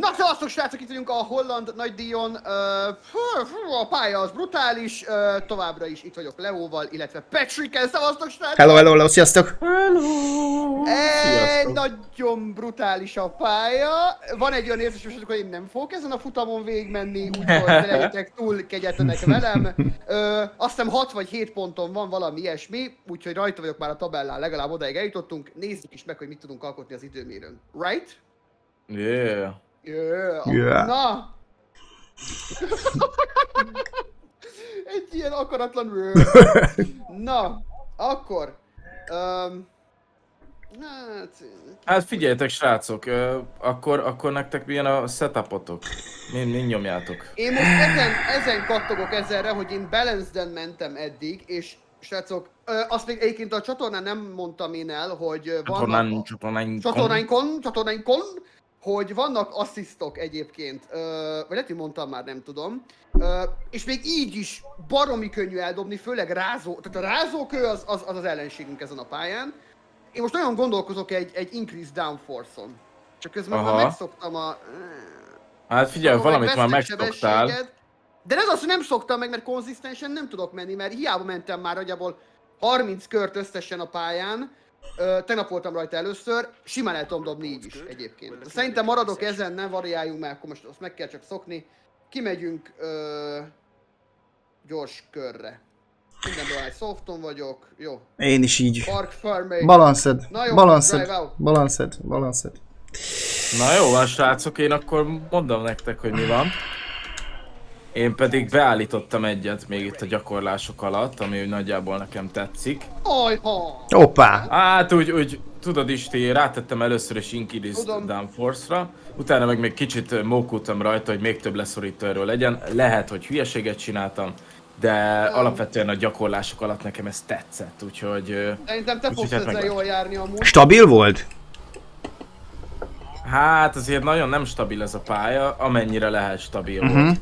Na, szevasztok srácok, itt vagyunk a Holland nagy díjon. Uh, a pálya az brutális, uh, továbbra is itt vagyok Leóval, illetve Patrickkel. Szevasztok srácok! Hello, hello, hello, sziasztok! Egy nagyon brutális a pálya. Van egy olyan érzés, hogy én nem fogok ezen a futamon végigmenni, úgyhogy legyetek túl kegyetlenek velem. Ö, azt hiszem 6 vagy 7 ponton van valami ilyesmi, úgyhogy rajta vagyok már a tabellán, legalább odaig eljutottunk. Nézzük is meg, hogy mit tudunk alkotni az időmérőn. Right? Yeah. Yeah. Yeah. Na! Egy ilyen akaratlan... Na, akkor... Um, hát... Hát figyeljetek srácok, akkor, akkor nektek milyen a setupotok? Mind, mind nyomjátok? Én most ezen, ezen kattogok ezerre, hogy én balanced mentem eddig, és srácok, azt még egyébként a csatornán nem mondtam én el, hogy Csatornán, vannak... csatornán, Csatornáinkon, csatornáinkon, hogy vannak asszisztok egyébként, ö, vagy lehet, hogy mondtam már, nem tudom. Ö, és még így is baromi könnyű eldobni, főleg rázó, tehát a rázókő az az, az, az ellenségünk ezen a pályán. Én most nagyon gondolkozok egy, egy increase downforce-on. Csak közben már Aha. megszoktam a... Hát figyelj, Akkor valamit már megszoktál. De ez az, hogy nem szoktam meg, mert konzisztensen nem tudok menni, mert hiába mentem már nagyjából 30 kört összesen a pályán. Ö, tegnap voltam rajta először, simán el tudom dobni így is egyébként. De Szerintem maradok ezen, ne variáljunk meg, akkor most azt meg kell csak szokni. Kimegyünk ö, gyors körre. Mindenben egy softon vagyok, jó. Én is így. Park Farming. Balanced, Na jó, balanced, balanced, balanced. Na jó van srácok, én akkor mondom nektek, hogy mi van. Én pedig beállítottam egyet még itt a gyakorlások alatt, ami úgy nagyjából nekem tetszik. Ajha! Hoppá! Hát úgy, úgy tudod Isti, rátettem először is Tudom. Downforce-ra, utána meg még kicsit mókultam rajta, hogy még több leszorító erről legyen. Lehet, hogy hülyeséget csináltam, de alapvetően a gyakorlások alatt nekem ez tetszett, úgyhogy... Szerintem te fogsz hát ezzel meg- jól járni amúgy. Stabil volt? Hát azért nagyon nem stabil ez a pálya, amennyire lehet stabil Mhm. volt.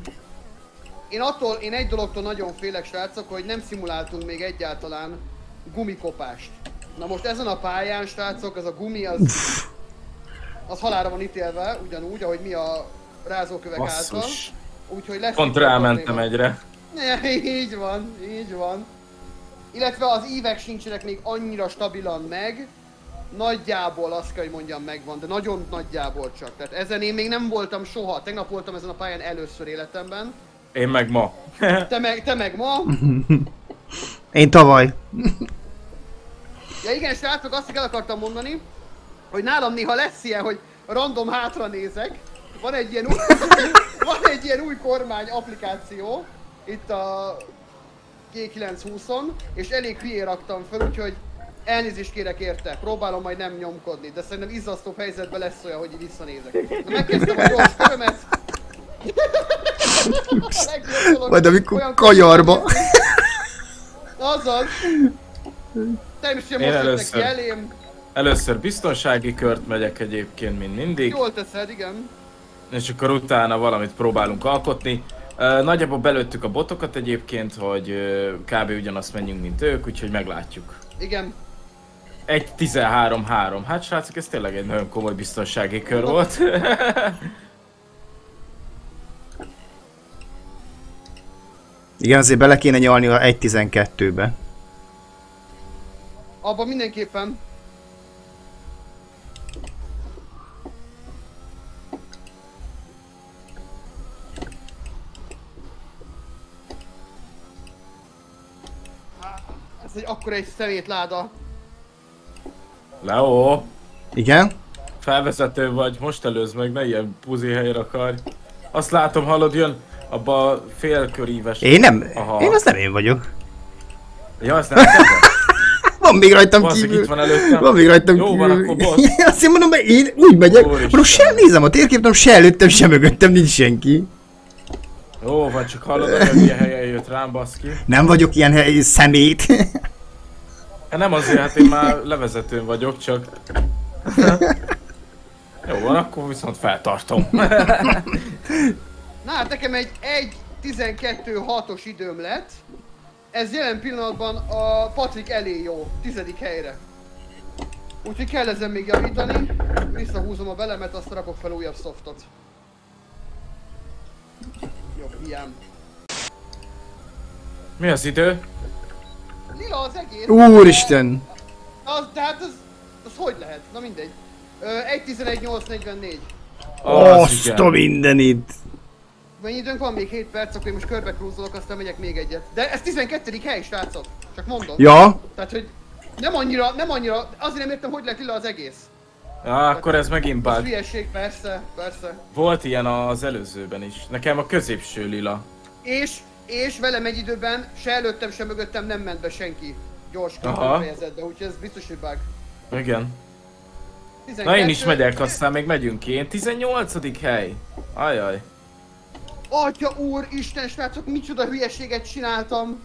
Én attól, én egy dologtól nagyon félek srácok, hogy nem szimuláltunk még egyáltalán gumikopást. Na most ezen a pályán srácok, ez a gumi az, az halára van ítélve, ugyanúgy, ahogy mi a rázókövek által. Basszus. Úgyhogy lesz Pont rámentem egyre. Ne, így van, így van. Illetve az ívek sincsenek még annyira stabilan meg. Nagyjából azt kell, hogy mondjam, megvan, de nagyon nagyjából csak. Tehát ezen én még nem voltam soha. Tegnap voltam ezen a pályán először életemben. Én meg ma. Te meg, te meg ma. Én tavaly. Ja igen, srácok, azt el akartam mondani, hogy nálam néha lesz ilyen, hogy random hátra nézek. Van egy ilyen új, van egy ilyen új kormány applikáció, itt a G920-on, és elég hülyén raktam fel, úgyhogy elnézést kérek érte, próbálom majd nem nyomkodni, de szerintem izzasztóbb helyzetben lesz olyan, hogy így visszanézek. Na, megkezdtem a gyors körömet. Majd amikor olyan kajarba. Azaz. Természetesen most először. elém. Először biztonsági kört megyek egyébként, mint mindig, Jól teszed, igen. és akkor utána valamit próbálunk alkotni. Nagyjából belőttük a botokat egyébként, hogy kb. ugyanazt menjünk, mint ők, úgyhogy meglátjuk. Igen. Egy 13-3. Hát srácok, ez tényleg egy nagyon komoly biztonsági kör volt. Igen, azért bele kéne nyalni a 1.12-be. Abban mindenképpen. Ez egy akkora egy szemétláda. Leo, Igen? felvezető vagy, most előz meg, ne ilyen puzi helyre akarj. Azt látom, hallod, jön abba a félköríves... Én nem, Aha. én az nem én vagyok. Ja, azt nem. Van még rajtam Basszik, kívül. itt van előttem. Van még rajtam Jó kívül. van, akkor boss. Azt én mondom, én úgy megyek, Úristen. mondom, sem nézem a térképet, se előttem, se mögöttem, nincs senki. Jó, vagy csak hallod, hogy milyen helyen jött rám, baszki. Nem vagyok ilyen hely, szemét. Hát nem azért, hát én már levezetőn vagyok, csak... Jó van, akkor viszont feltartom. Na hát nekem egy 1.12.6-os időm lett. Ez jelen pillanatban a Patrik elé jó, tizedik helyre. Úgyhogy kell ezen még javítani. Visszahúzom a belemet, azt rakok fel újabb softot. legnagyobb hiám. Mi az idő? Lila az egész. Úristen! Az, de hát az, az hogy lehet? Na mindegy. Ö, 1.11.844. Azt a mindenit! Mennyi időnk van? Még 7 perc, akkor én most körbe krúzolok, aztán megyek még egyet. De ez 12. hely, srácok. Csak mondom. Ja? Tehát, hogy nem annyira, nem annyira, azért nem értem, hogy lett lila az egész. Ja, akkor ez megint bug. hülyeség, persze, persze. Volt ilyen az előzőben is. Nekem a középső lila. És, és velem egy időben se előttem, se mögöttem nem ment be senki. Gyors Aha. fejezetbe, úgyhogy ez biztos, hogy bug. Igen. 12, Na én is megyek, aztán még megyünk ki. Én 18. hely. Ajaj. Atya úr, Isten srácok, micsoda hülyeséget csináltam.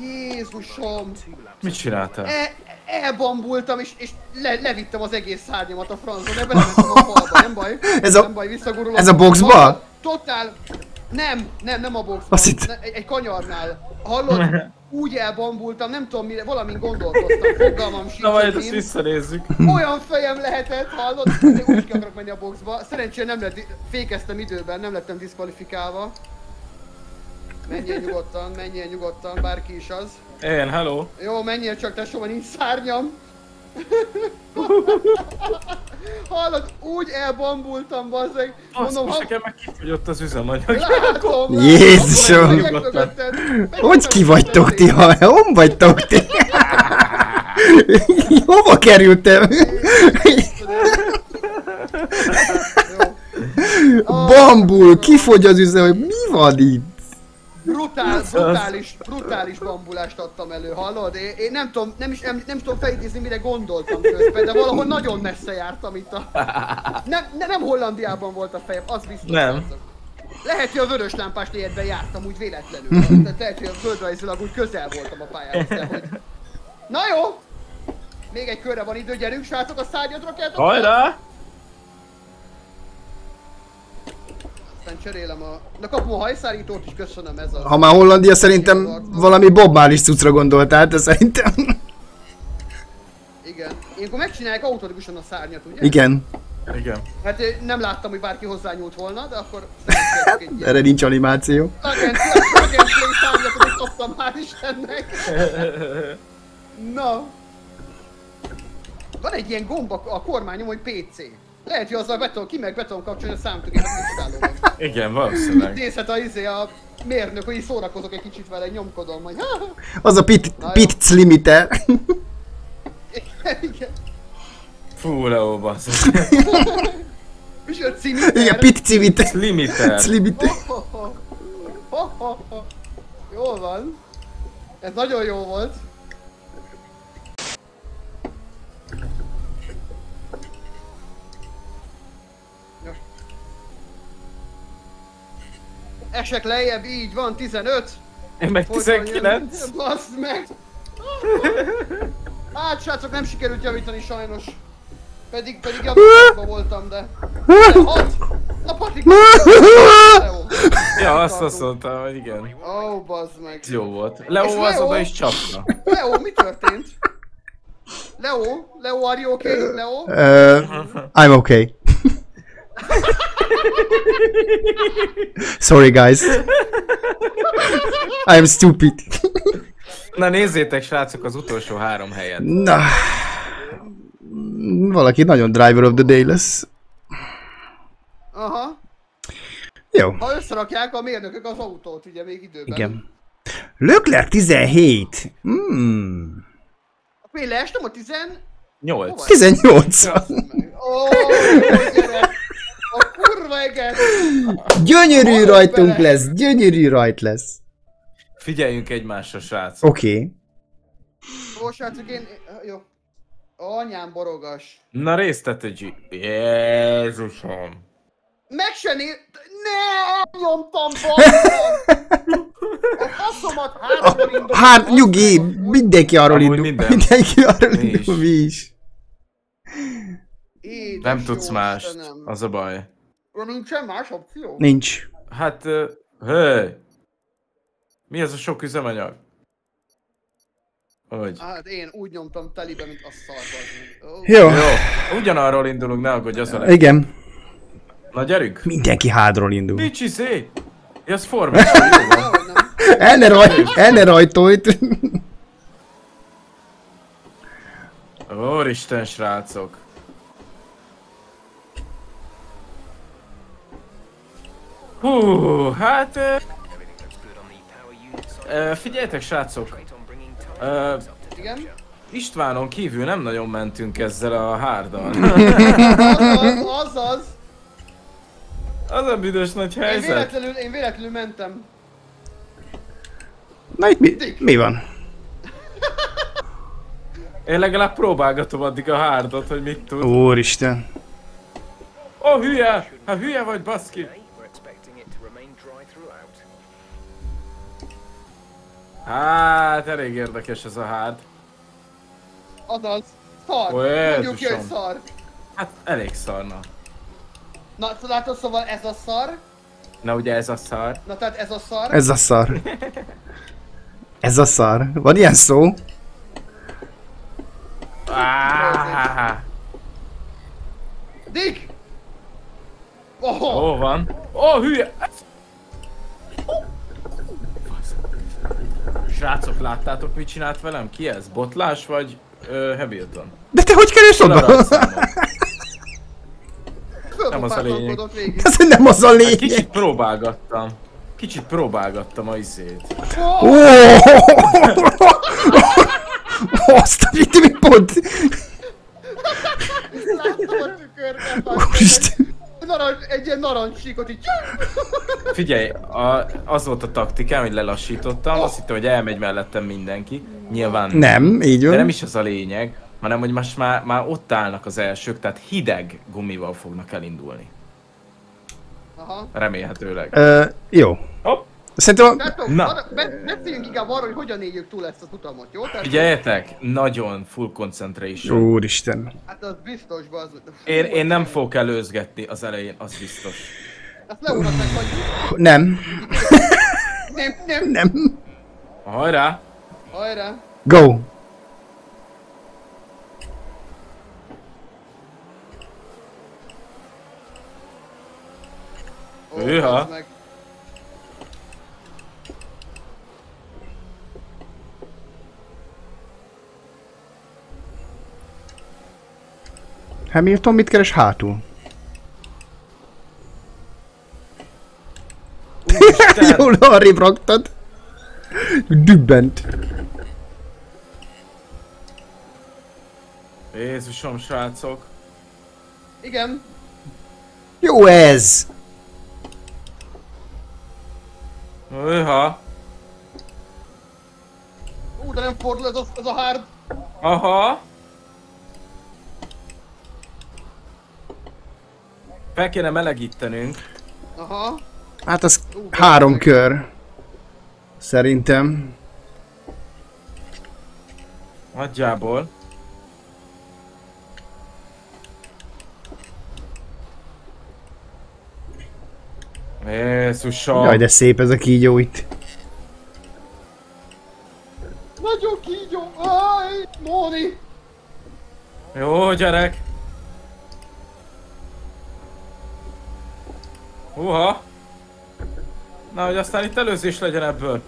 Jézusom. Mit csináltál? E, elbambultam és, és le, levittem az egész szárnyamat a francon, de belementem a falba, nem baj. Ez a- nem baj, visszagurulok. ez a boxba? Totál. Nem, nem, nem a boxban. Azt. Ne, egy, egy kanyarnál. Hallod? Úgy elbambultam, nem tudom mire, valamin gondolkoztam, fogalmam sincs, Na majd hogy ezt visszanézzük. Olyan fejem lehetett, hallod? De úgy ki akarok menni a boxba. Szerencsére nem lett, fékeztem időben, nem lettem diszkvalifikálva. Menjél nyugodtan, menjél nyugodtan, bárki is az. Én, hello. Jó, menjél csak, tesó, nincs szárnyam. Hallod, úgy elbambultam, bazzeg. Mondom, ha... nekem meg kifogyott az üzemanyag. Látom, Jézusom! Hogy ki vagytok mögötted. ti? Ha- Hon vagytok ti? Hova kerültem? Bambul, kifogy az üzem, hogy mi van itt? Brutál, brutális, brutális bambulást adtam elő, hallod? Én, én nem tudom, nem is nem, nem tudom felidézni, mire gondoltam közben, de valahol nagyon messze jártam itt a... Nem, ne, nem Hollandiában volt a fejem, az biztos. Nem. srácok. Lehet, hogy a vörös lámpás légyedben jártam úgy véletlenül. Tehát lehet, hogy a földrajzilag úgy közel voltam a pályához, de hogy... Na jó! Még egy körre van idő, gyerünk srácok, a szárnyat rakjátok! Hajrá! Aztán cserélem a... Na kapom a hajszárítót is, köszönöm ez a... Ha már Hollandia szerintem valami Bob Marley cuccra gondoltál, de szerintem... Igen. Ilyenkor megcsinálják automatikusan a szárnyat, ugye? Igen, Igen. Hát ö, nem láttam, hogy bárki hozzányúlt volna, de akkor erre nincs animáció. play szárnyat, amit kaptam már Istennek. Na. Van egy ilyen gomb a, a kormányom, hogy PC. Lehet, hogy azzal beton, ki meg beton kapcsolni a számítógépet installálom. Igen, valószínűleg. Nézhet a izé a mérnök, hogy így szórakozok egy kicsit vele, nyomkodom, hogy Az a pit, pit limiter. Igen. Fú, Leo, bassz. És a cimiter. Igen, pit cimiter. Limiter. Limiter. Ho, ho, ho, ho, ho. Jól van. Ez nagyon jó volt. Esek lejjebb, így van, 15. Én meg Folyton 19. jön. Baszd meg! Hát srácok, nem sikerült javítani sajnos. Pedig, pedig javításban voltam, de... de hat! Na Patrik! Leo. Ja, azt azt mondtam, hogy igen. Ó, oh, bazd meg. Jó volt. Leo az Leo? oda is csapta. Leo, mi történt? Leo? Leo, are you okay? Leo? Uh, I'm okay. Sorry guys. I'm stupid. Na nézzétek srácok az utolsó három helyet. Na. Valaki nagyon driver of the day lesz. Aha. Jó. Ha összerakják a mérnökök az autót, ugye még időben. Igen. Leclerc 17. Hmm. Én leestem a 10... 8. 18. Ó, gyere! A kurva eget! Gyönyörű Hol rajtunk bele? lesz. Gyönyörű rajt lesz. Figyeljünk egymásra srácok. Oké. Okay. Ó, srácok, én... Jó. Anyám borogas. Na résztete G. Jézusom. Meg se né... Ne! Nyomtam! A faszomat hátra indultam. Hát nyugi, mindenki arról Amúgy indul. minden. Mindenki arról Mi indul, is. mi is. Édes Nem tudsz Istenem. az a baj. Nincsen más opció? Nincs. Hát, uh, hé! Mi ez a sok üzemanyag? Hogy? Hát én úgy nyomtam telibe, mint a szar Jó. Jó, ugyanarról indulunk, ne aggódj, az a leg... Igen. Na gyerünk! Mindenki hádról indul. Mit csiszé? Ja, az formás. El ne, raj, el ne rajtolj! Úristen, srácok. Hú, hát... ö, Figyeljetek, srácok. Ö, Igen. Istvánon kívül nem nagyon mentünk ezzel a hárdal. Azaz, azaz. Az a büdös nagy Én helyzet. véletlenül, én véletlenül mentem. Na itt mi, mi van? Én legalább próbálgatom addig a hárdot, hogy mit tud. Úristen. Ó, oh, hülye! Hát hülye vagy, baszki! Hát, elég érdekes ez a hárd. Azaz. Szar. Ó, Mondjuk ki, hogy szar. Hát, elég szarna. Na, szóval látod, szóval ez a szar. Na ugye ez a szar. Na tehát ez a szar. Ez a szar. Ez a szar. Van ilyen szó? Ah, Dick! Oh, Ó, van. Ó, hülye! Srácok, láttátok mit csinált velem? Ki ez? Botlás vagy uh, Hamilton? De te hogy kerülsz oda? nem az a lényeg. Ez nem az a Hát Kicsit lényeg. próbálgattam. Kicsit próbálgattam a izét. Ó! Azt a mit, mi pont? Láttam a tükörben. Úristen. Narancs, egy ilyen narancsíkot így. Figyelj, a, az volt a taktikám, hogy lelassítottam, azt hittem, hogy elmegy mellettem mindenki. Nyilván Nem, így De nem van. is az a lényeg, hanem hogy most már, már ott állnak az elsők, tehát hideg gumival fognak elindulni. Aha. Remélhetőleg. Ö, jó. Hopp! Szerintem Tehát, Na. Be, beszéljünk inkább arról, hogy hogyan éljük túl ezt az utamot, jó? Tehát, Figyeljetek, nagyon full concentration. Úristen. Hát az biztos, az. Én, én nem fogok előzgetni az elején, az biztos. Ezt leúrhatnak, hogy Nem. nem, nem. Nem. Hajrá! Hajrá. Go. Hűha. bazd Hamilton mit keres hátul? Jól arrébb raktad. Dübbent. Jézusom, srácok! Igen. Jó ez! Hűha! Ú, de nem fordul ez a, ez a hard. Aha! Fel kéne melegítenünk. Aha. Hát az három kör. Szerintem. Nagyjából. Jézusom! Jaj, de szép ez a kígyó itt. Nagyon kígyó. Áj, Móni. Jó, gyerek! Uha! Na, hogy aztán itt előzés legyen ebből.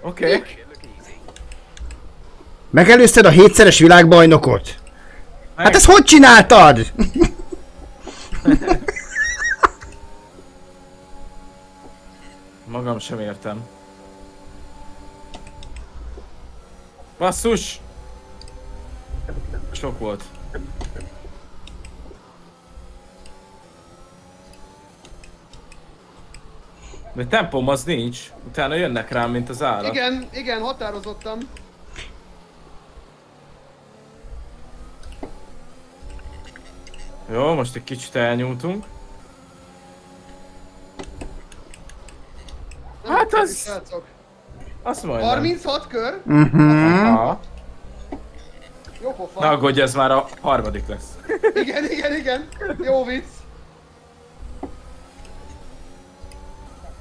Oké. Okay. Megelőzted a hétszeres világbajnokot? Hát ezt hogy csináltad? Sem értem. Basszus! Sok volt. De tempom az nincs. Utána jönnek rám, mint az állat. Igen, igen, határozottam. Jó, most egy kicsit elnyúltunk. Nem Hát kell, az- srácok. Azt majd 36 kör. Ha. Jó pofa. Ne aggódj, ez már a harmadik lesz. Igen, igen, igen. Jó vicc.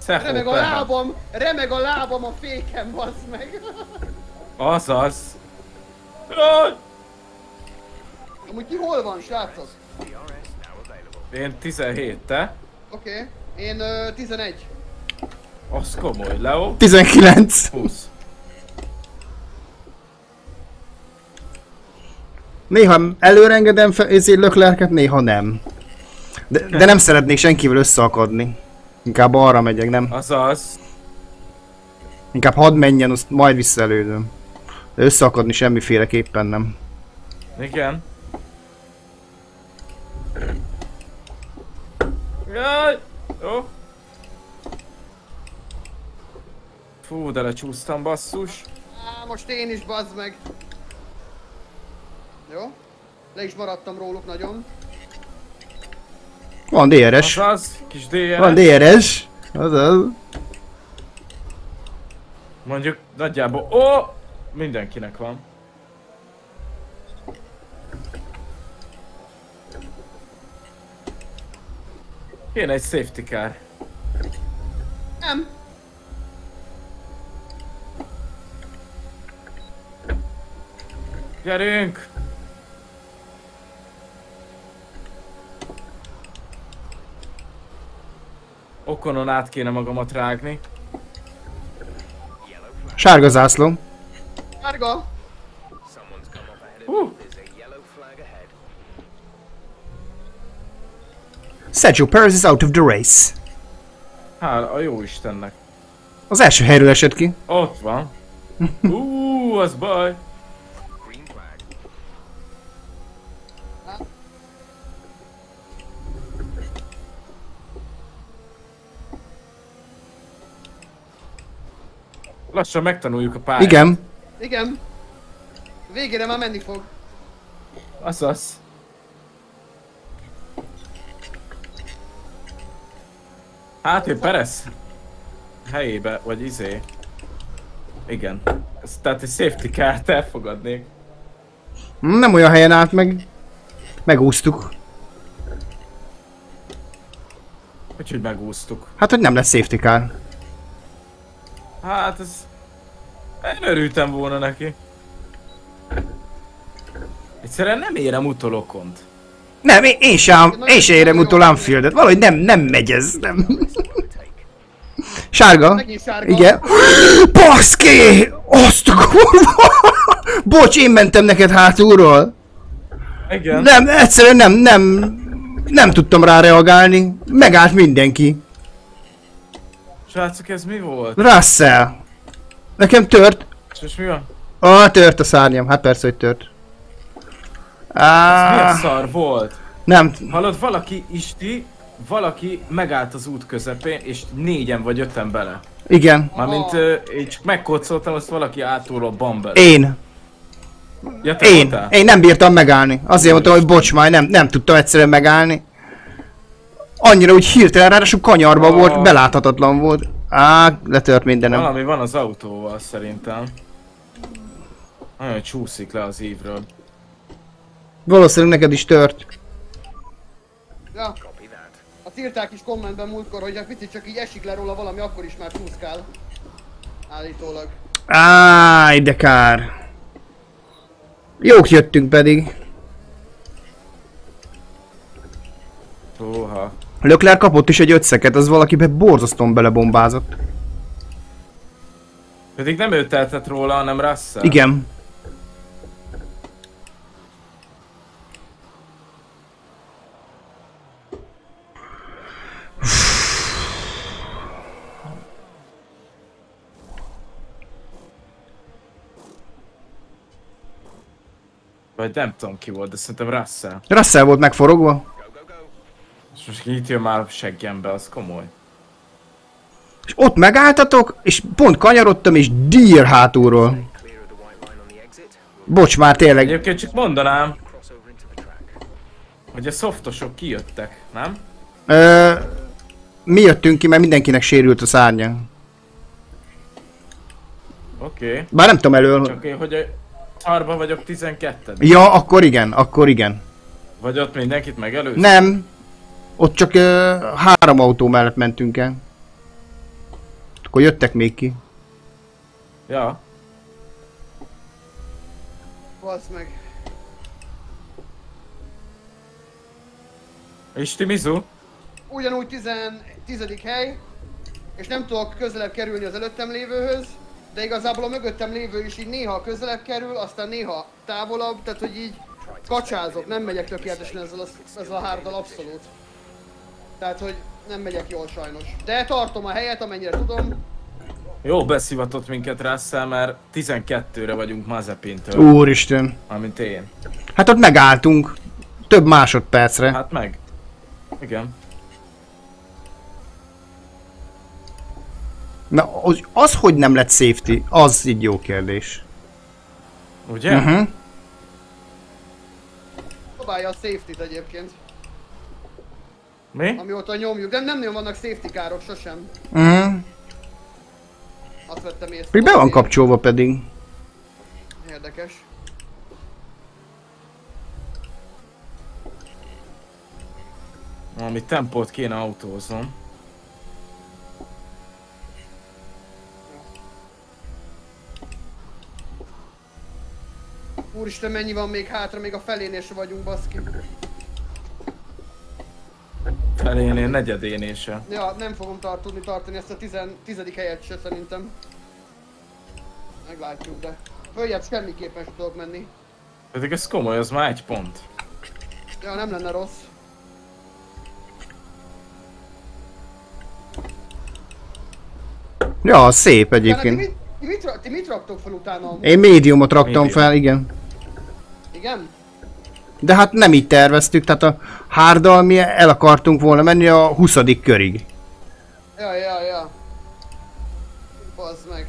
Remeg a lábam, remeg a lábam a féken, bazd meg. Azaz. Jaj! Amúgy ki hol van, srácok? Én 17, te? Oké, okay. én ö, 11. Az komoly. Leo? 19. 20. Néha előrengedem ezért löklerket, néha nem. De, de nem szeretnék senkivel összeakadni. Inkább arra megyek, nem? Azaz. Inkább hadd menjen, azt majd visszaelődöm. De összeakadni semmiféleképpen nem. Igen. Jaj! Jó. Fú, de lecsúsztam basszus. Á, most én is, bazd meg. Jó? Le is maradtam róluk nagyon. Van DRS. Azaz, kis DRS. Van DRS. Azaz. Mondjuk nagyjából... Ó! Mindenkinek van. Kéne egy safety car. Nem. Gyerünk! Okonon át kéne magamat rágni. Sárga zászló. Sárga. Sergio Perez is out of the race. Hála a jó Istennek. Az első helyről esett ki. Ott van. Ú, az baj. Lassan megtanuljuk a pályát. Igen. Igen. Végére már menni fog. Azaz. Hát ő Perez helyébe, vagy izé. Igen. Ez, tehát egy safety car-t elfogadnék. Nem olyan helyen állt meg. Megúsztuk. Úgyhogy megúsztuk. Hát, hogy nem lesz safety car. Hát ez... Én örültem volna neki. Egyszerűen nem érem utolokont. Nem, én, én sem, én sem érem utol Anfieldet. Valahogy nem, nem megy ez. Nem. Sárga. Sárga. Igen. Baszki! Azt a kurva! Bocs, én mentem neked hátulról. Igen. Nem, egyszerűen nem, nem, nem tudtam rá reagálni. Megállt mindenki. Srácok, ez mi volt? Russell. Nekem tört. És most mi van? Ah, tört a szárnyam. Hát persze, hogy tört. Ez milyen Ah, szar volt? nem. Hallod, valaki isti, valaki megállt az út közepén, és négyen vagy öten bele. Igen. Mármint uh, én csak megkocoltam, azt valaki a bambel. Én. Ja, te Én. voltál? Én nem bírtam megállni. Azért mondtam, hogy bocs már, nem, nem tudtam egyszerűen megállni. Annyira úgy hirtelen, ráadásul kanyarba Ah. volt, beláthatatlan volt. Á, letört mindenem. Valami van az autóval szerintem. Nagyon csúszik le az ívről. Valószínűleg neked is tört. Ja, azt írták is kommentben múltkor, hogy egy picit csak így esik le róla valami, akkor is már csúszkál. Állítólag. Áj, de kár. Jók jöttünk pedig. Óha. Lökler kapott is egy ötszeket, az valakibe borzasztóan belebombázott. Pedig nem ő tehetett róla, hanem Russell. Igen. Vagy nem tudom ki volt, de szerintem Russell. Russell volt megforogva. És most itt jön már a seggembe, az komoly. És ott megálltatok, és pont kanyarodtam, és dír hátulról. Bocs már tényleg. Egyébként csak mondanám, hogy a softosok kijöttek, nem? Ö, mi jöttünk ki, mert mindenkinek sérült a szárnya. Oké. Okay. Bár nem tudom elől. Csak én, hogy szarba vagyok 12 Ja, akkor igen, akkor igen. Vagy ott mindenkit megelőz? Nem. Ott csak ö, három autó mellett mentünk el. Akkor jöttek még ki. Ja, Bazd meg. és ti Mizu? Ugyanúgy 10. tizedik hely, és nem tudok közelebb kerülni az előttem lévőhöz, de igazából a mögöttem lévő is így néha közelebb kerül, aztán néha távolabb, tehát hogy így kacsázok, nem megyek tökéletesen ezzel a, ezzel a hárdal abszolút. Tehát, hogy nem megyek jól sajnos. De tartom a helyet, amennyire tudom. Jó beszivatott minket Russell, mert 12-re vagyunk Mazepintől, Úristen. amint én. Hát ott megálltunk. Több másodpercre. Hát meg. Igen. Na, az, az, hogy nem lett safety, az így jó kérdés. Ugye? Uh-huh. Próbálja a safety-t egyébként, Mi? amióta nyomjuk. De nem nagyon vannak safety károk sosem. Uh-huh. Azt vettem észre. Még be van kapcsolva pedig. Érdekes. Valami tempót kéne autóznom. Úristen, mennyi van még hátra, még a felénél se vagyunk, baszki. Felénél, negyedénél se. Ja, nem fogom tart, tudni tartani ezt a tizen, tizedik helyet se szerintem. Meglátjuk, de följebb semmiképpen sem tudok menni. Pedig ez komoly, az már egy pont. Ja, nem lenne rossz. Ja, szép ti egyébként. mit, ti, mit, ra- ti mit raktok fel utána? Én médiumot raktam Médium. fel, igen. Igen? De hát nem így terveztük, tehát a hárdal mi el akartunk volna menni a 20. körig. Ja, ja, ja. Bazd meg.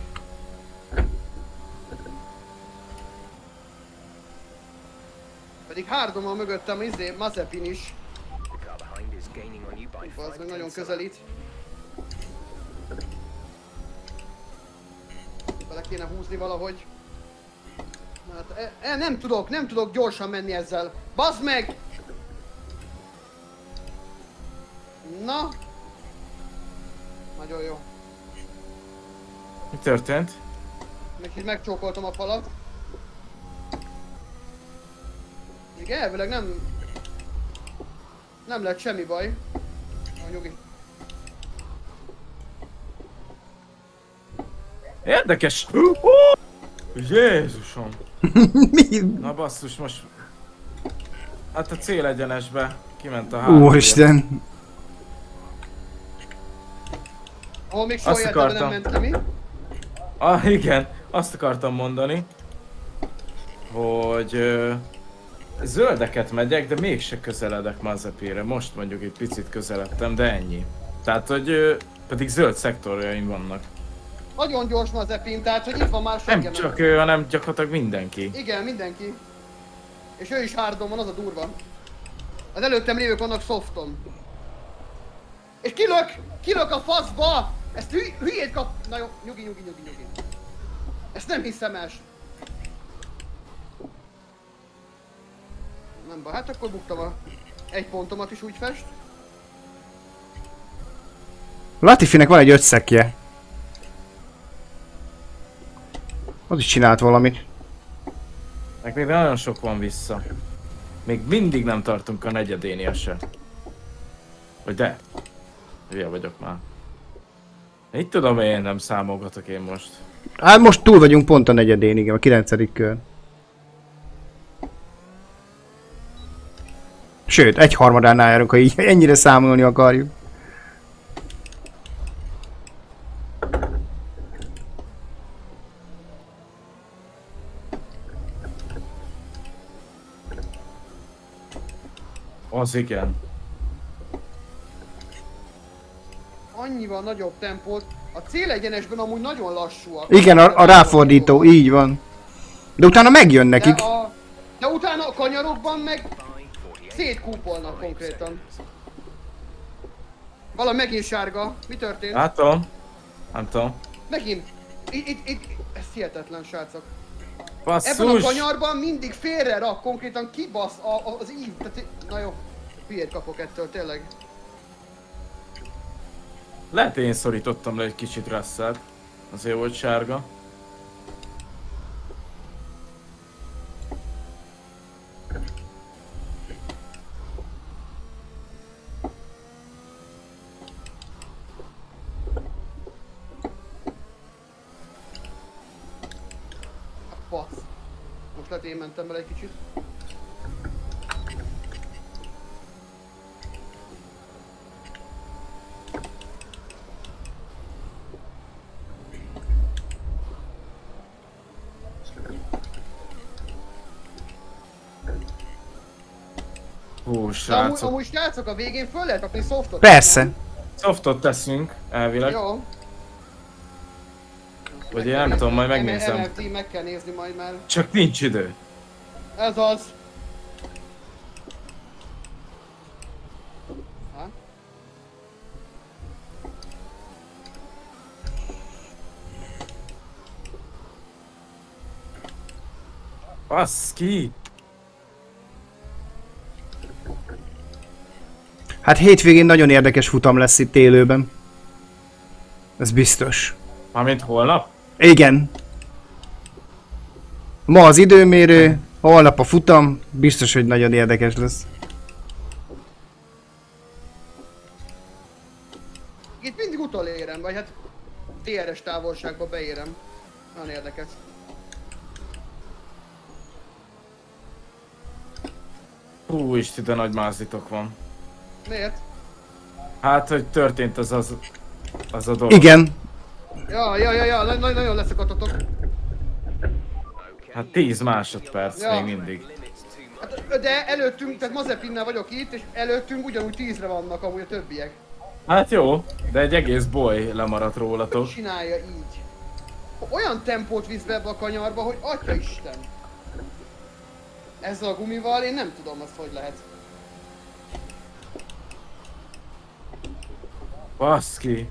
Pedig Hardom a mögöttem, izé, Mazepin is. Bazd meg nagyon közelít. Bele kéne húzni valahogy. Hát, e, e, nem tudok, nem tudok gyorsan menni ezzel. Bazd meg! Na. Nagyon jó. Mi történt? Még így megcsókoltam a falat. Még elvileg nem... Nem lett semmi baj. A nyugi. Érdekes! Ó! Jézusom! Mi? Na basszus, most... Hát a célegyenesbe kiment a három. Úristen. Ahol még Azt soha nem akartam. ment ki, mi? Ah, igen, azt akartam mondani, hogy ö, zöldeket megyek, de mégse közeledek Mazepére. Most mondjuk egy picit közeledtem, de ennyi. Tehát, hogy ö, pedig zöld szektorjaim vannak. Nagyon gyors Mazepin, tehát hogy itt van már Nem csak ő, hanem gyakorlatilag mindenki. Igen, mindenki. És ő is hardon van, az a durva. Az előttem lévők vannak softon. És kilök! Kilök a faszba! Ezt hü hülyét kap... Na jó, nyugi, nyugi, nyugi, nyugi. Ezt nem hiszem el. Nem baj, hát akkor buktam a egy pontomat is úgy fest. Latifinek van egy ötszekje. Az is csinált valamit. Meg még nagyon sok van vissza. Még mindig nem tartunk a negyedénél se. Vagy de? Hülye vagyok már. Itt tudom én, nem számolgatok én most. Hát most túl vagyunk pont a negyedén, igen, a kilencedik kör. Sőt, egy harmadánál járunk, ha így ennyire számolni akarjuk. Az igen. Annyival nagyobb tempót. A célegyenesben amúgy nagyon lassúak. Igen, a, a ráfordító, így van. De utána megjön De, nekik. a, de utána a kanyarokban meg By 48 szétkúpolnak konkrétan. Valami megint sárga. Mi történt? Látom. Nem tudom. Megint. Itt, itt, itt. Ez hihetetlen, srácok. Ebben a Basszus! kanyarban mindig félre rak, konkrétan kibasz a, a, az ív. Tehát, na jó. Hülyét kapok ettől, tényleg. Lehet én szorítottam le egy kicsit Russell. Azért volt sárga. De amúgy, srácok. amúgy srácok, a végén föl lehet rakni softot. Persze. nem? Softot teszünk, elvileg. Jó. Vagy én nem tudom, majd megnézem. MFT meg kell nézni majd már. Csak nincs idő. Ez az. Ha? Baszki! Hát hétvégén nagyon érdekes futam lesz itt élőben. Ez biztos. Mármint holnap? Igen. Ma az időmérő, holnap a futam, biztos, hogy nagyon érdekes lesz. Itt mindig utolérem, vagy hát TRS távolságba beérem. Nagyon érdekes. Hú, Isti, de nagy mázitok van. Miért? Hát, hogy történt az az, az a dolog. Igen. Ja, ja, ja, ja, na- na- nagyon leszakadtatok. Hát 10 másodperc Ja. még mindig. Hát, de előttünk, tehát Mazepinnel vagyok itt, és előttünk ugyanúgy tízre vannak amúgy a többiek. Hát jó, de egy egész boly lemaradt rólatok. Csinálja így. Olyan tempót visz be ebbe a kanyarba, hogy atya isten. Ezzel a gumival én nem tudom azt, hogy lehet. Baszki.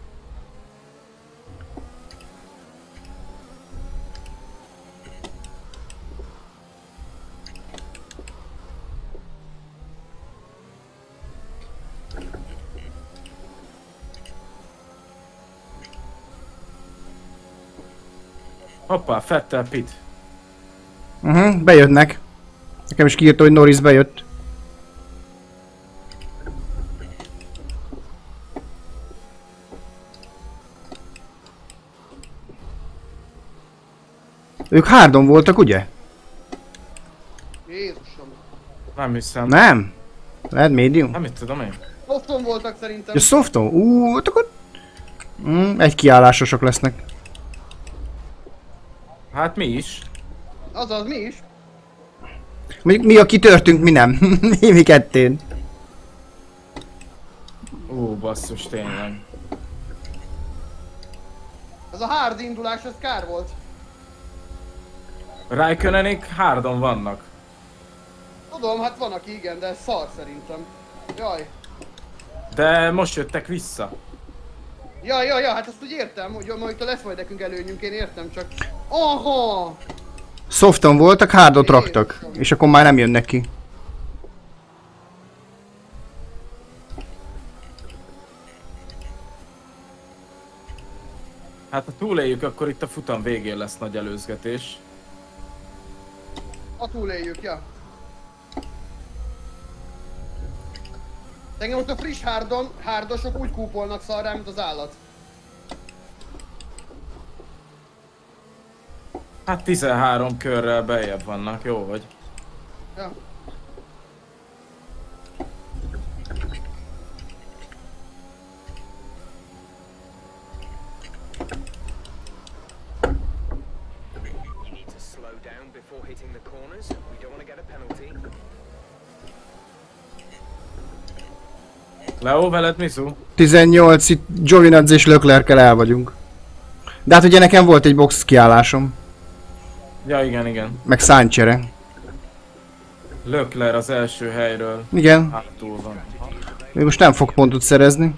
Hoppá, Fettel Pit. Uh-huh, bejönnek. Nekem is kiírta, hogy Norris bejött. Ők hárdon voltak, ugye? Jézusom. Nem hiszem. Nem? Lehet medium? Nem mit tudom én. Softon voltak szerintem. Ja, softon? Ú, hát akkor... Mm, egy kiállásosok lesznek. Hát mi is. Azaz, mi is. Mi, mi aki törtünk, mi nem. mi, mi kettén. Ú, basszus, tényleg. Ez a hard indulás, ez kár volt. Raikkonenik hárdon vannak. Tudom, hát van aki igen, de szar szerintem. Jaj. De most jöttek vissza. Ja, ja, ja, hát azt úgy értem, hogy majd itt lesz majd nekünk előnyünk, én értem csak. Aha! Softon voltak, hárdot raktak. És akkor már nem jönnek ki. Hát ha túléljük, akkor itt a futam végén lesz nagy előzgetés. A túléljük, ja. Engem most a friss hárdon, hárdosok úgy kúpolnak szarrá, mint az állat. Hát 13 körrel beljebb vannak, jó vagy? Ja. You need to slow down before hitting the corners. We don't want to get a penalty. Leo, veled Mizu? 18, itt Giovinazzi és leclerc el vagyunk. De hát ugye nekem volt egy box kiállásom, Ja, igen, igen. meg száncsere. Lökler az első helyről. Igen, Hátul van. ő most nem fog pontot szerezni.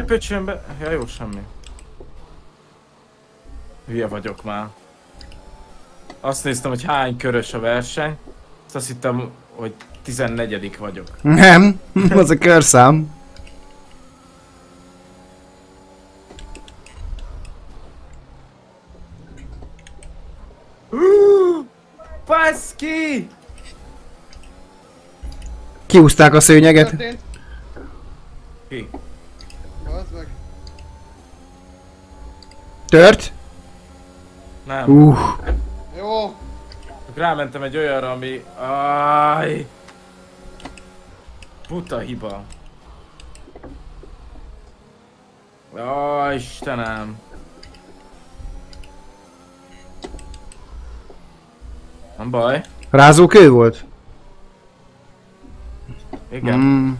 A pöcsönbe... Ja jó, semmi. Hülye vagyok már. Azt néztem, hogy hány körös a verseny. Azt, hittem, hogy 14 vagyok. Nem, az a körszám. Baszki! Kiúzták a szőnyeget. Ki? Az meg. Tört? Nem. Uh, Jó. Rámentem egy olyanra, ami... Áj! Buta hiba. Aj, Istenem. Nem baj. rázókő volt? Igen. Mm.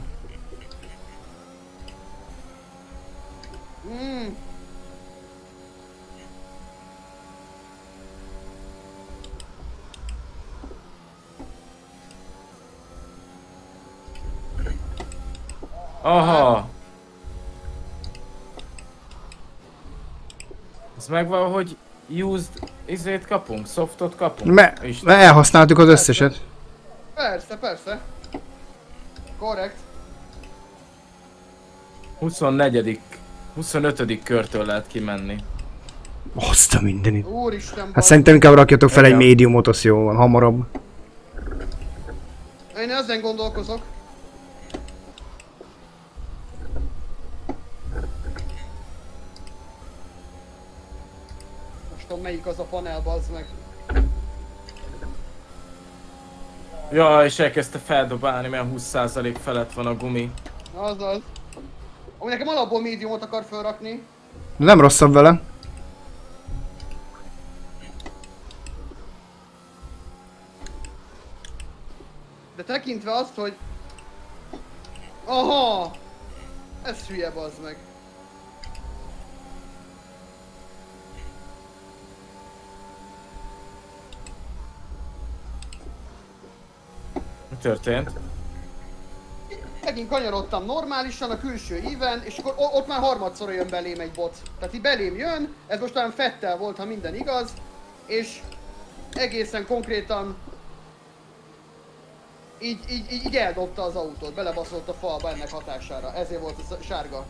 Megvan, hogy used izét kapunk, softot kapunk? Me, me elhasználtuk az összeset. Persze, persze. Korrekt. 24. 25. körtől lehet kimenni. Azt a mindenit. Úristen, Hát szerintem inkább rakjatok fel egy Igen. médiumot, az jó van, hamarabb. Én ezen gondolkozok. Melyik az a panel, bazd meg. Ja, és elkezdte feldobálni, mert 20% felett van a gumi. Azaz. Ami nekem alapból médiumot akar felrakni. Nem rosszabb vele. De tekintve azt, hogy... Aha! Ez hülye, bazd meg. Történt? Megint kanyarodtam normálisan a külső íven, és akkor ott már harmadszor jön belém egy bot. Tehát így belém jön, ez most talán Fettel volt, ha minden igaz, és egészen konkrétan így, így, így, így eldobta az autót, belebaszott a falba ennek hatására, ezért volt ez a sárga.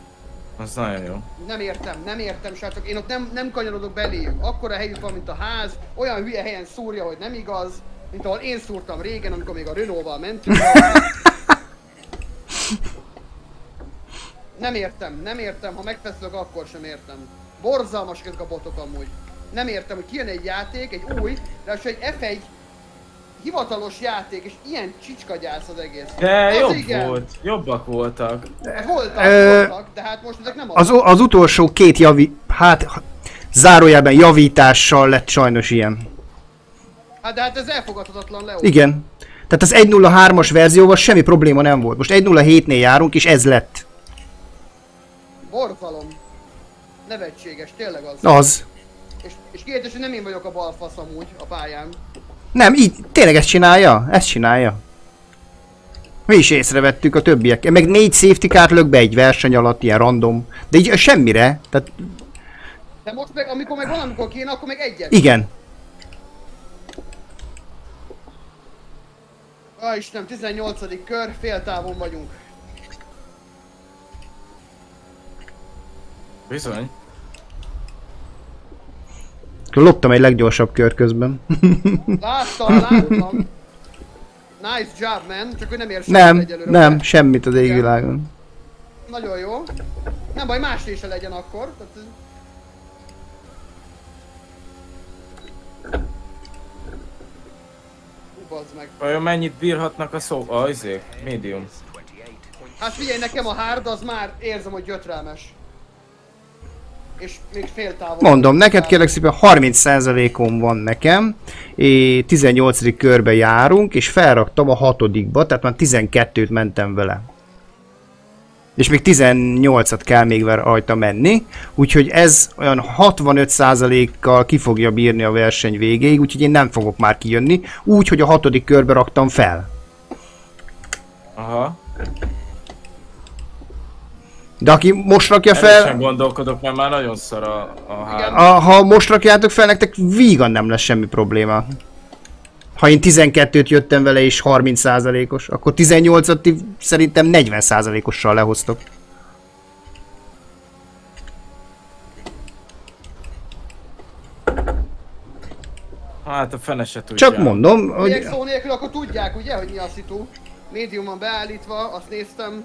Az nagyon jó. Nem értem, nem értem, srácok, én ott nem, nem kanyarodok beléjük. Akkora helyük van, mint a ház, olyan hülye helyen szúrja, hogy nem igaz, mint ahol én szúrtam régen, amikor még a Renault-val mentünk. Nem értem, nem értem, ha megfeszülök, akkor sem értem. Borzalmas ezek a botok amúgy. Nem értem, hogy kijön egy játék, egy új, ráadásul egy F1 hivatalos játék, és ilyen csicskagyász az egész. De Az jobb igen. volt. Jobbak voltak. Hát voltak, Ö, voltak, de hát most ezek nem Az, az utolsó két javi... Hát... Zárójelben javítással lett sajnos ilyen. Hát de hát ez elfogadhatatlan, Leo. Igen. Tehát az 1.03-as verzióval semmi probléma nem volt. Most 1.07-nél járunk, és ez lett. Borzalom. Nevetséges, tényleg az. Az. És, és kérdés, hogy nem én vagyok a balfasz amúgy a pályán. Nem, így, tényleg ezt csinálja? Ezt csinálja. Mi is észrevettük a többiek. Meg négy safety car lök be egy verseny alatt, ilyen random. De így semmire. Tehát De most meg, amikor meg valamikor kéne, akkor meg egyet. igen. Ah Istenem, 18. kör, fél távon vagyunk. Bizony. Loptam egy leggyorsabb kör közben. Láttam, láttam. Nice job, man. Csak hogy nem ér semmit nem, egyelőre. nem, ugye? semmit az égvilágon. Nagyon jó. Nem baj, más része legyen akkor. Tehát, ez- Hú, bazd meg. Vajon mennyit bírhatnak a szó... A izé, medium. Hát figyelj, nekem a hard az már érzem, hogy gyötrelmes. És még fél távol. Mondom, neked kérlek szépen 30%-on van nekem, és 18. körbe járunk, és felraktam a hatodikba, tehát már 12-t mentem vele. És még 18-at kell még rajta menni, úgyhogy ez olyan 65%-kal ki fogja bírni a verseny végéig, úgyhogy én nem fogok már kijönni, úgy, hogy a hatodik körbe raktam fel. Aha. De aki most rakja Erősen fel, gondolkodok, mert már nagyon szar a, a három. ha most rakjátok fel, nektek vígan nem lesz semmi probléma. Ha én 12-t jöttem vele és 30%-os, akkor 18-at ti szerintem 40%-ossal lehoztok. Hát a fene se tudja. Csak mondom, hogy... Hogy... szó nélkül, akkor tudják ugye, hogy mi a szitu. Médiumon beállítva, azt néztem,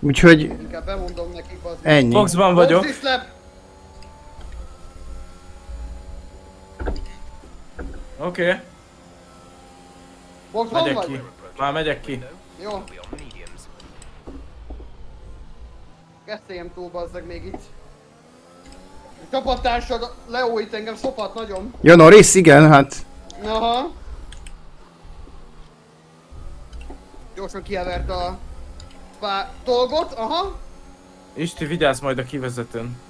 Úgyhogy inkább bemondom nekik az. ennyi. Boxban vagyok. Box slap. Oké, okay. Boxban megyek vagy? ki. Már megyek ki. Jó, kezdtem túl bazzeg még itt. A csapattársad Leo itt engem szopat nagyon. Ja, Norris, igen, hát... Aha. Gyorsan kievert a pá dolgot, aha. Isti, vigyázz majd a kivezetőn.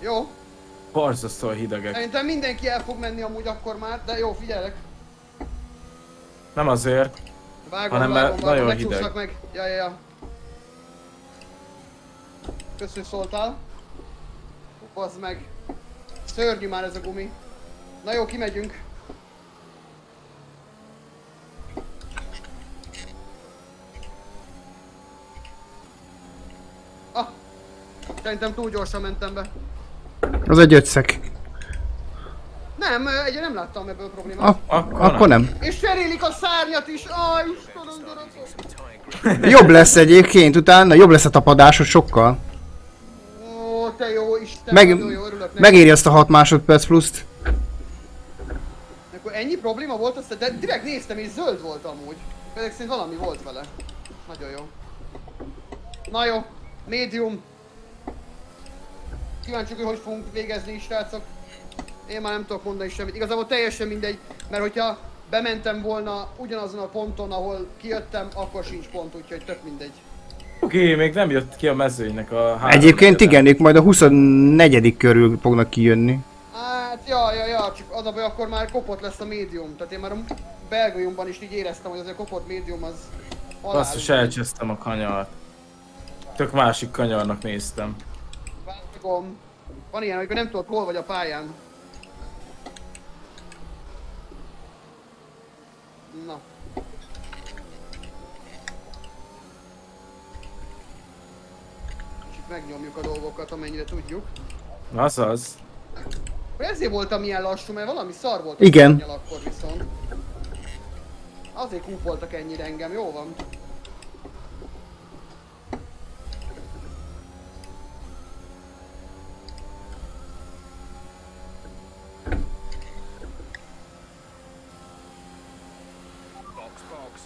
Jó. Borzasztó a hidegek. Szerintem mindenki el fog menni amúgy akkor már, de jó, figyelek. Nem azért. Vágom, Hanem vágom, mert vágom, nagyon hideg. meg. Ja, ja, ja. Köszönöm szóltál. Bazd meg. Szörnyű már ez a gumi. Na jó, kimegyünk. Ah. Szerintem túl gyorsan mentem be. Az egy ötszek. Nem, egyre nem láttam ebből problémát. A, Akkor akkor nem. És cserélik a szárnyat is! Aj, Istenem, gyerekek! Jobb lesz egyébként utána, jobb lesz a tapadásod sokkal. Ó, te jó Isten, Meg, jó, örülök neki. megéri azt a 6 másodperc pluszt. Akkor ennyi probléma volt, azt, de direkt néztem és zöld volt amúgy. Pedig szerint valami volt vele. Nagyon jó. Na jó, médium. Kíváncsiak, hogy hogy fogunk végezni, srácok. Én már nem tudok mondani semmit. Igazából teljesen mindegy, mert hogyha bementem volna ugyanazon a ponton, ahol kijöttem, akkor sincs pont, úgyhogy tök mindegy. Oké, okay, még nem jött ki a mezőnynek a három Egyébként igen, ők majd a 24. körül fognak kijönni. Hát, ja, ja, ja, csak az a baj, akkor már kopott lesz a médium. Tehát én már a Belgiumban is így éreztem, hogy az a kopott médium az halál. Basszus, elcsesztem a kanyart. Tök másik kanyarnak néztem. Vágom. Van ilyen, amikor nem tudod, hol vagy a pályán. Na. Kicsit megnyomjuk a dolgokat, amennyire tudjuk. Azaz. Ezért voltam ilyen lassú, mert valami szar volt. a Igen. szárnyal akkor viszont. Azért kúpoltak ennyire engem, jó van.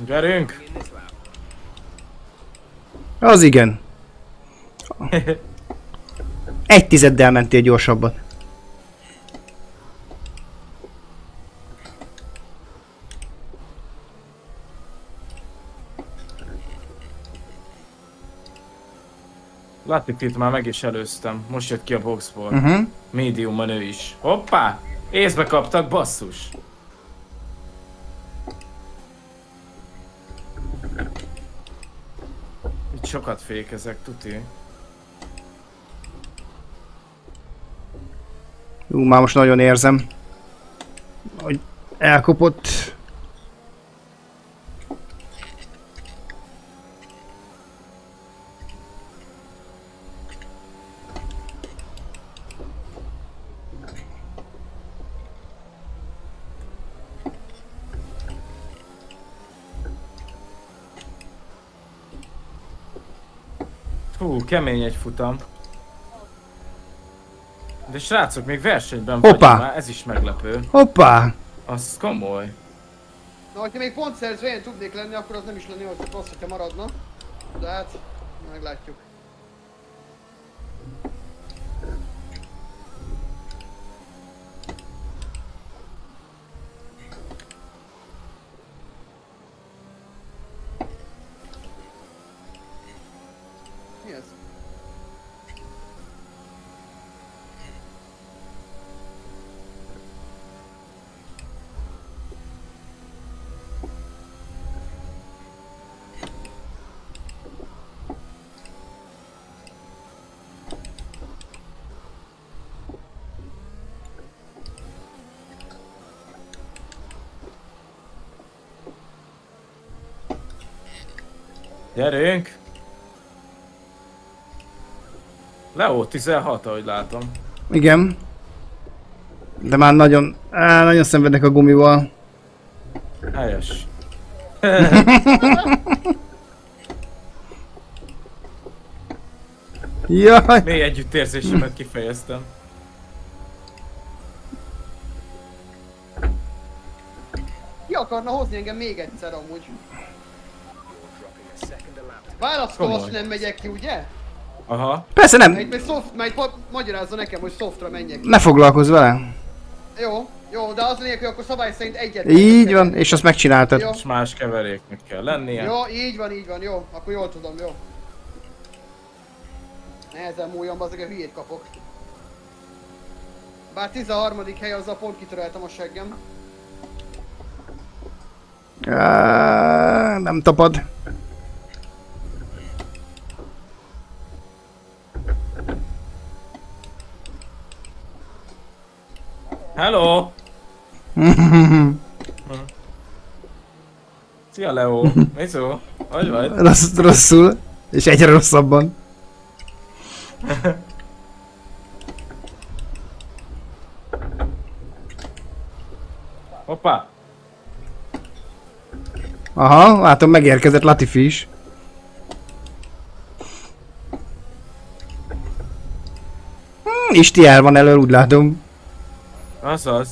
Gyerünk! Az igen. Egy tizeddel mentél gyorsabban. Latifit már meg is előztem. Most jött ki a boxból. Uh-huh. Medium a nő is. Hoppá! Észbe kaptak, basszus! Itt sokat fékezek, tuti. Ú, már most nagyon érzem. Hogy elkopott. Hú, kemény egy futam. De srácok, még versenyben Hoppá! vagyunk már, ez is meglepő. Hoppá! Az komoly. Na, hogyha még pontszerző én tudnék lenni, akkor az nem is lenni hogy rossz, hogyha maradna. De hát, meglátjuk. Mi ez? Gyerünk! Leo 16, ahogy látom. Igen. De már nagyon, á, nagyon szenvednek a gumival. Helyes. Jaj! Mély együttérzésemet kifejeztem. Ki akarna hozni engem még egyszer amúgy? A a Választolás Komoly. nem megyek ki, ugye? Aha. Persze nem, Majd, majd, soft, majd magyarázza nekem, hogy softra menjek. ne foglalkozz vele. Jó, jó, de az lényeg, hogy akkor szabály szerint egyet Így van, és azt megcsináltad. Jó. És más keveréknek kell lennie. Jó, így van, így van, jó. Akkor jól tudom, jó. Nehezen múljon, bazeg a hülyét kapok. Bár 13. hely, azzal pont kitöreltem a seggem. Á, nem tapad. Hello! Szia Leo! Mi szó? Hogy vagy? Rossz, rosszul. És egyre rosszabban. Hoppá! Aha, látom megérkezett Latifi is. Hmm, Isti el van elől, úgy látom. Azaz.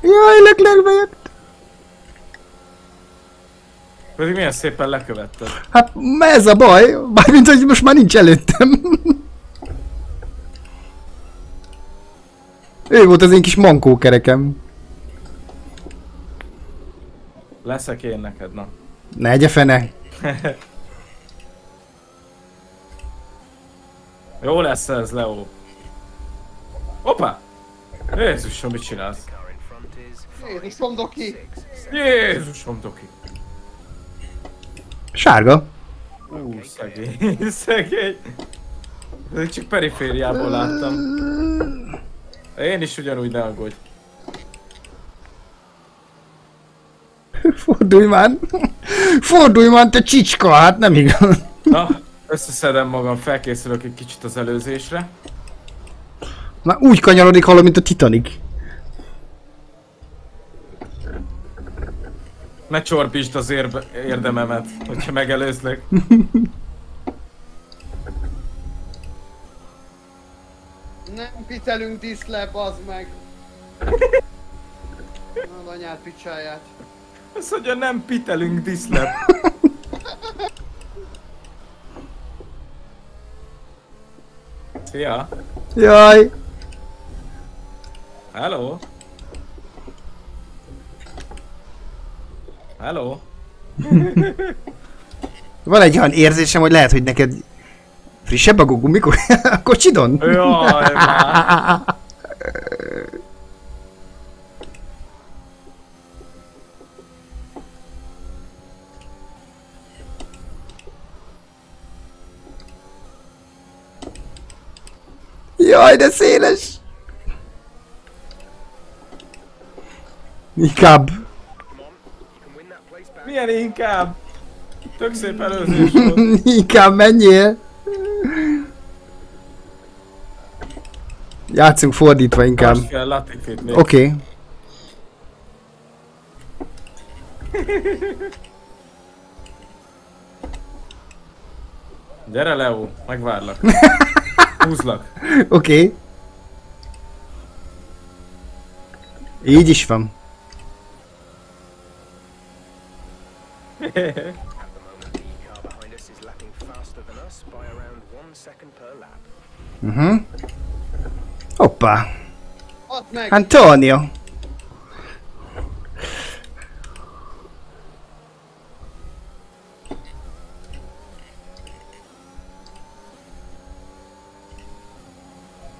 Jaj, Leclerc bejött. Pedig milyen szépen lekövetted. Hát ez a baj, bármint hogy most már nincs előttem. ő volt az én kis mankókerekem. Leszek én neked, na. Ne egye fene. Jó lesz ez, Leo. Hoppá! Jézusom, mit csinálsz? car in front is Jézus, mondok ki. Jézusom, Doki. Sárga. Ú, szegény, szegény. Én csak perifériából láttam. Én is ugyanúgy ne aggódj. Fordulj már. Fordulj már, te csicska, hát nem igaz. Na, összeszedem magam, felkészülök egy kicsit az előzésre. Már úgy kanyarodik hallom, mint a Titanic. Ne csorbítsd az érbe, érdememet, hogyha megelőzlek. Nem pitelünk diszle, bazd meg. Na, anyád picsáját. Azt mondja, nem pitelünk diszlep. Szia! Jaj. Hello! Hello! Van egy olyan érzésem, hogy lehet, hogy neked frissebb a gumikor a kocsidon? Jaj, már! Jaj, de széles! Back. Milyen inkább? Tök szép előzés volt. Inkább menjél. Játszunk fordítva inkább. Oké. Okay. Gyere Leo, megvárlak. Húzlak. Oké. Okay. Így is van. At the moment, the car behind us is lapping faster than us by around one second per lap. Uh-huh. Hoppá. Antonio.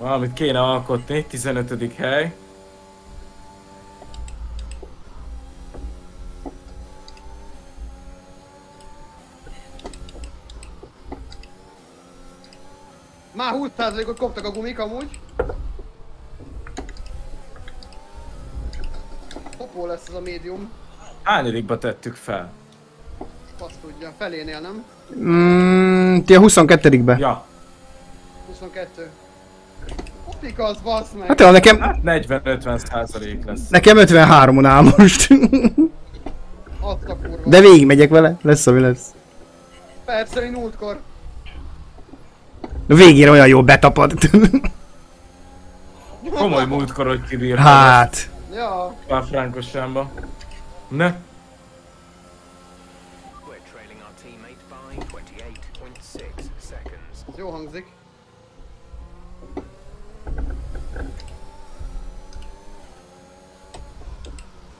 Valamit kéne alkotni, 15. hely. 20%-ot koptak a gumik amúgy. Popó lesz ez a médium. Hányadikba tettük fel? Basz tudja. Felénél, nem? Mm, ti a 22-be. Ja, 22. Optik az, bassz meg. Hát jó, nekem, hát 40-50 százalék lesz. nekem 53-on áll most. Azt a kurva. De végig megyek vele, lesz ami lesz. Persze, mint múltkor. Végére olyan jó betapad. Komoly múltkor, hogy kibír. Hát. Ja. A Frankosámba. Ne? We're trailing our teammate by 28.6 seconds. Ez jó hangzik.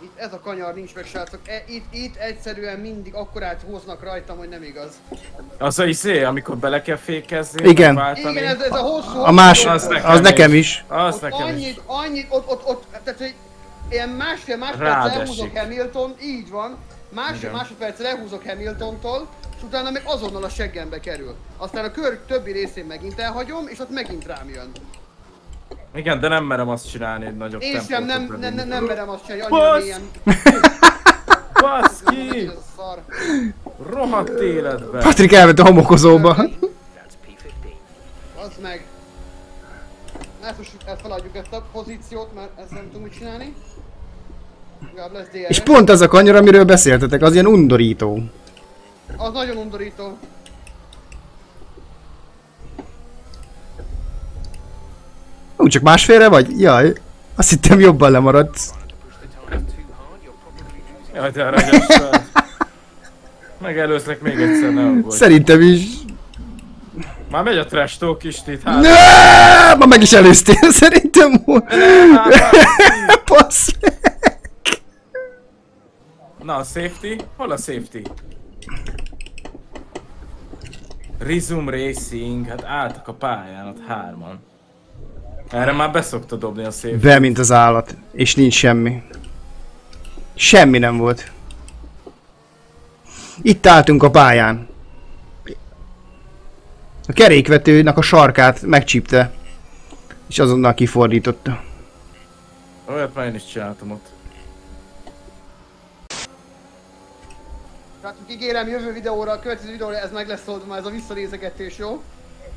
Itt ez a kanyar nincs meg srácok. E, itt, itt egyszerűen mindig akkorát húznak rajtam, hogy nem igaz. Az a izé, amikor bele kell fékezni, Igen. Igen, ez, ez a hosszú... A más, Az nekem az nekem is. is. Az ott nekem annyit, is. annyit, ott, ott, ott, tehát hogy ilyen másfél másperc Rád elhúzok. Hamilton, így van, másfél másodperc elhúzok Hamiltontól, és utána még azonnal a seggembe kerül. Aztán a kör többi részén megint elhagyom, és ott megint rám jön. Igen, de nem merem azt csinálni, hogy nagyobb Én sem nem, nem, nem, nem merem azt csinálni, annyira mélyen. Baszki! Ez. Rohadt életbe! Patrik elment a homokozóba. That's P15. Az meg. Ezt most ezt feladjuk ezt a pozíciót, mert ezt nem tudom mit csinálni. És pont az a kanyar, amiről beszéltetek, az ilyen undorító. Az nagyon undorító. Úgy csak másfélre vagy? Jaj. Azt hittem jobban lemaradsz. Jaj, te. Megelőzlek még egyszer, ne aggódj. Szerintem is. Már megy a trash talk is itt, hát. Ne! Ma meg is előztél, szerintem. Passz. Na, a safety? Hol a safety? Resume Racing, hát álltak a pályán, ott hárman. Erre már beszokta dobni a safety. Be, mint az állat. És nincs semmi. Semmi nem volt. Itt álltunk a pályán. A kerékvetőnek a sarkát megcsípte. És azonnal kifordította. Olyat már én is csináltam ott. Tehát ígérem jövő videóra, a következő videóra ez meg lesz oldva, ez a visszanézegetés, jó?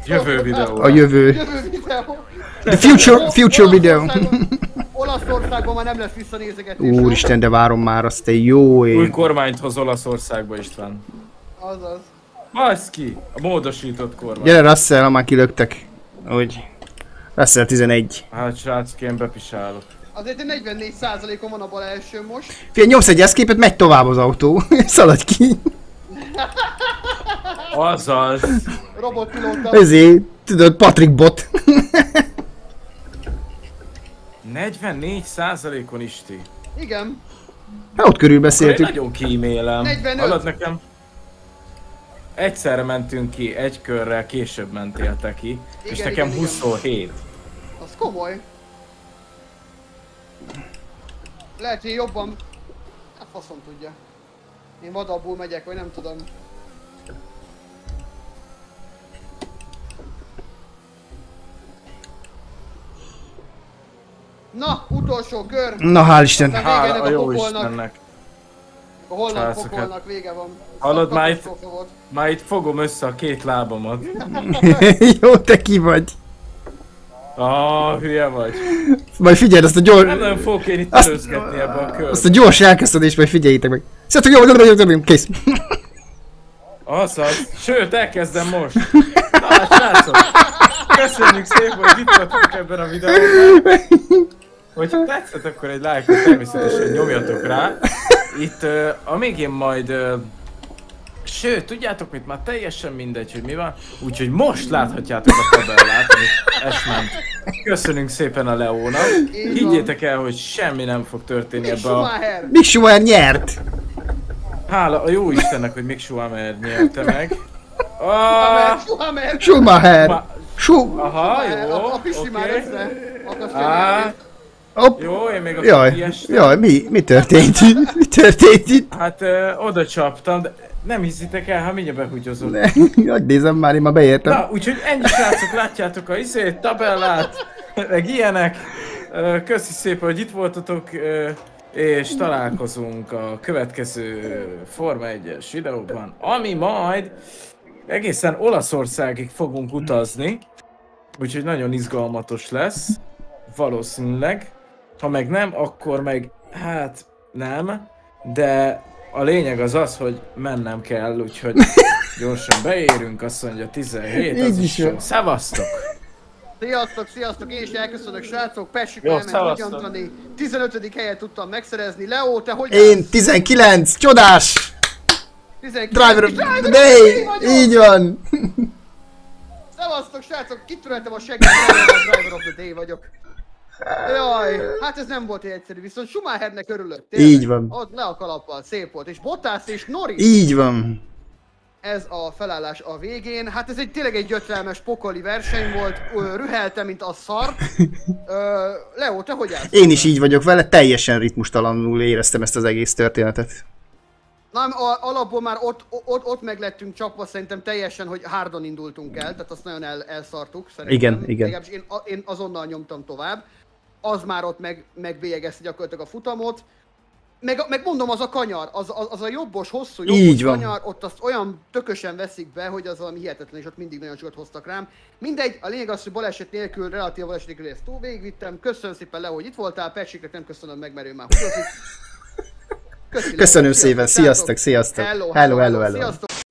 Jövő videó. A jövő. Jövő videó. The future, future video. Olaszországban- már nem lesz visszanézegetés? Úristen, de várom már azt, te jó Új ég. kormányt hoz Olaszországba István. Azaz. Baszki! A módosított kormány. Gyere Russell, ha már kilöktek. Úgy. Russell 11. Hát srácok, én bepisálok. Azért egy 44%-on van a bal első most. Figyelj, nyomsz egy eszképet, megy tovább az autó. Szaladj ki. Azaz! Robotpilóta. Ezért, tudod, Patrick bot. 44 százalékon Isti. Igen. Hát ott körül beszéltük. nagyon kímélem. 45. Hallod nekem? Egyszerre mentünk ki, egy körrel később mentél te ki, és Igen, nekem igen, igen. 27. Az komoly. Lehet, hogy jobban... Hát faszom tudja. Én vadabbul megyek, vagy nem tudom. Na, utolsó kör! Na, hál' Isten. Hála a a jó pokolnak. Istennek. A holland Srácok, pokolnak vége van. Hallod, már itt-. Már itt fogom össze a két lábamat. jó, te ki vagy. Ah, hülye vagy. Majd figyeld azt a Nem gyors... nagyon fogok én itt Azt- előzgetni ebbe a körbe. Azt a gyors elkezdődést majd figyeljétek meg. Sziasztok, jó, jó, jó, jó, kész. Azaz. Sőt, elkezdem most. Na, hát, srácok. Köszönjük szépen, hogy itt voltatok ebben a videóban. Hogyha tetszett, akkor egy lájkot természetesen nyomjatok rá. Itt uh, a végén majd... Uh, sőt, tudjátok mit? Már teljesen mindegy, hogy mi van. Úgyhogy most láthatjátok a tabellát, amit Esment. Köszönünk szépen a Leónak. Higgyétek el, hogy semmi nem fog történni Mick ebbe a... Schumacher! Mick Schumacher nyert. Hála a jó Istennek, hogy Mick Schumacher nyerte meg. Schumacher! Ah, Schumacher! Schumacher. Ma- Schu... Aha, Schumacher, jó, A, a Pisti már oké. össze. Hopp. jó, én még a Jaj, jaj, mi, mi történt? Mi történt itt? Hát ö, oda csaptam, de nem hiszitek el, ha mindjárt behugyozom. Hogy nézem már, én már beértem. Na, úgyhogy ennyi srácok, látjátok a izét, tabellát, meg ilyenek. Köszi szépen, hogy itt voltatok. És találkozunk a következő Forma 1-es videóban, ami majd egészen Olaszországig fogunk utazni, úgyhogy nagyon izgalmatos lesz, valószínűleg. Ha meg nem, akkor meg hát nem, de a lényeg az az, hogy mennem kell, úgyhogy gyorsan beérünk, azt mondja 17, az Így is is jó. Szevasztok! Sziasztok, sziasztok, én is elköszönök, srácok. Pessik Jó, elment szevasztok. magyantani. 15. helyet tudtam megszerezni. Leo, te hogy Én állsz? 19, csodás! 19. Driver of the day! Így van! Szevasztok, srácok, kitöröltem a segget, a Driver of the Day vagyok. Jaj, hát ez nem volt egyszerű, viszont Schumachernek örülök. tényleg. Így van. Ott le a kalappal, szép volt. És Bottas és Norris, Így van. ez a felállás a végén. Hát ez egy tényleg egy gyötrelmes pokoli verseny volt, Ö, rüheltem, mint a szar. Ö, Leo, te hogy állsz? Én is így vagyok vele, teljesen ritmustalanul éreztem ezt az egész történetet. Nem, a, alapból már ott, ott, ott meg lettünk csapva, szerintem teljesen, hogy hárdon indultunk el, tehát azt nagyon el, elszartuk szerintem. Igen, igen. Legalábbis én, én azonnal nyomtam tovább. Az már ott meg, megbélyegezte gyakorlatilag a futamot. Meg, meg mondom, az a kanyar, az, az, az a jobbos, hosszú jobbos Így van. kanyar, ott azt olyan tökösen veszik be, hogy az valami hihetetlen, és ott mindig nagyon sokat hoztak rám. Mindegy, a lényeg az, hogy baleset nélkül, relatív baleset nélkül ezt túl végigvittem. Köszönöm szépen le, hogy itt voltál, Pecsiknek nem köszönöm meg, mert ő már húzozik. Köszönöm Sziasztok, szépen, sziasztok, sziasztok. Hello, Hello, hello, hello. Sziasztok.